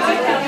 בחצר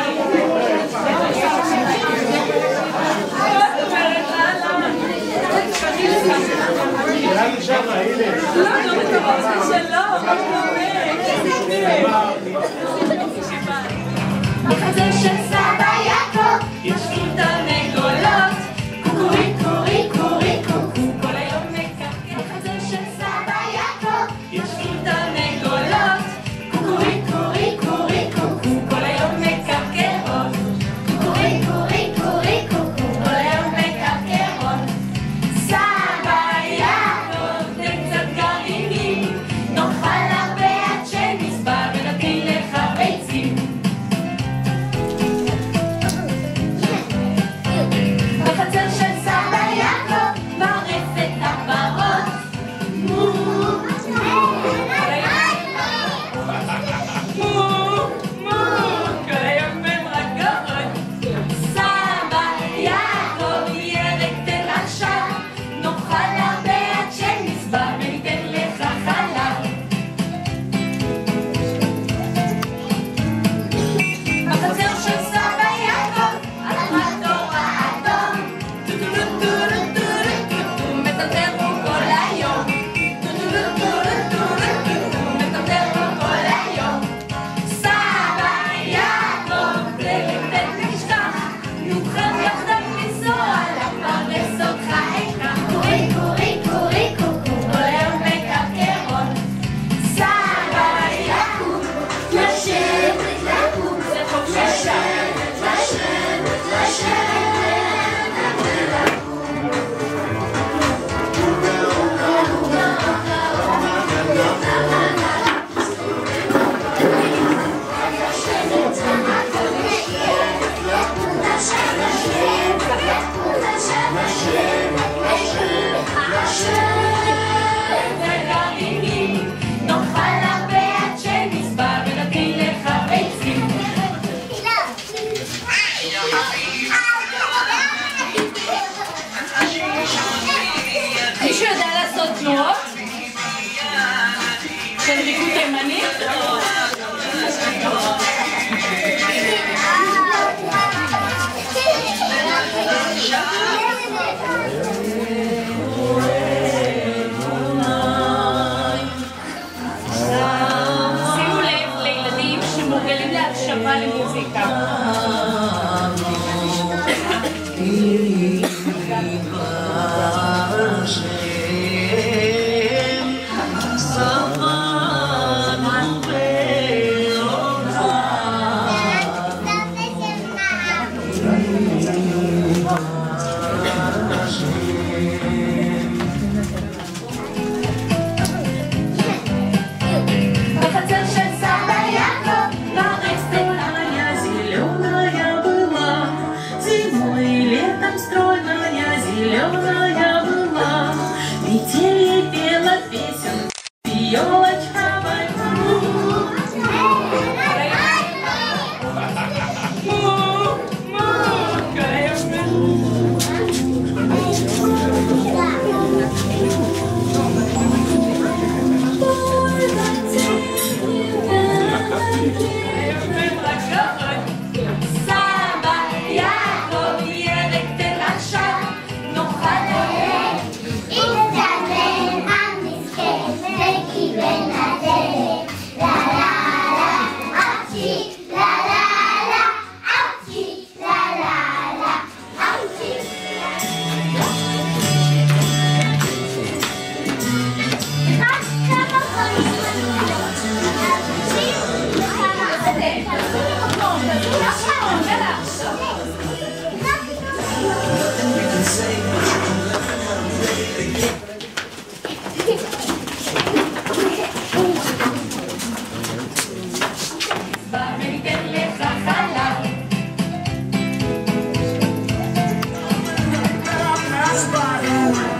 שמורגלים להקשבה למוזיקה. faz barulho.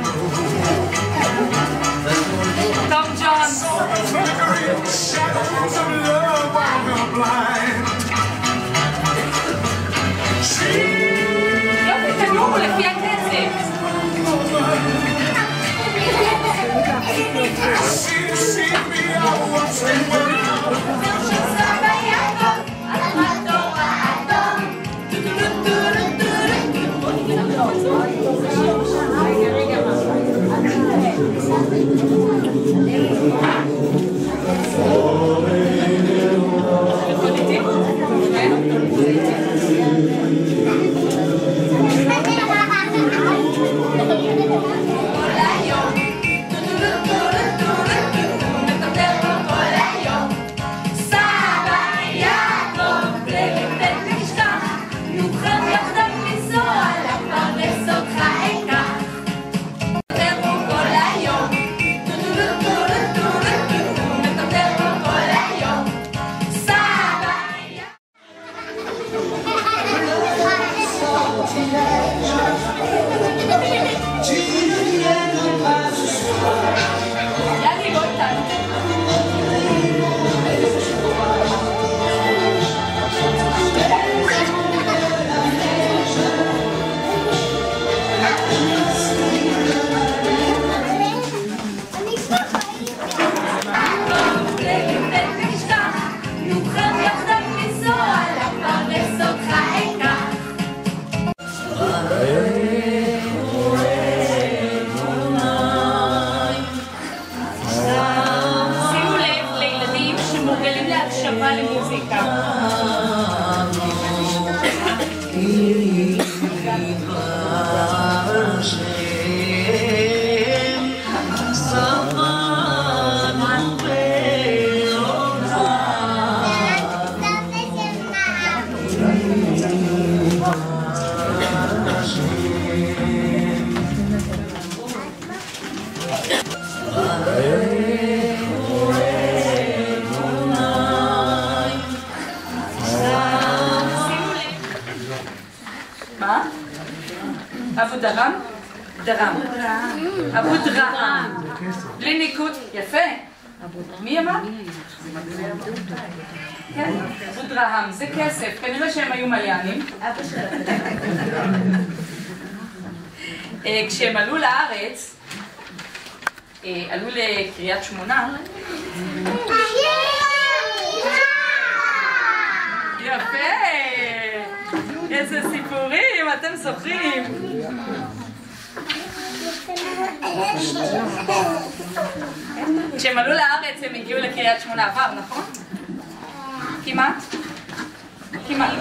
Amém. bersikap. מה? אבו דרם? דרם. אבו דרם. בלי ניקוד. יפה. מי אמר? כן, אבו דרהם. זה כסף. כנראה שהם היו מליינים. אה, כשהם עלו לארץ, אה, עלו לקריית שמונה, יפה! איזה סיפורים, אתם זוכרים. כשהם עלו לארץ הם הגיעו לקריית שמונה עבר, נכון? כמעט? כמעט.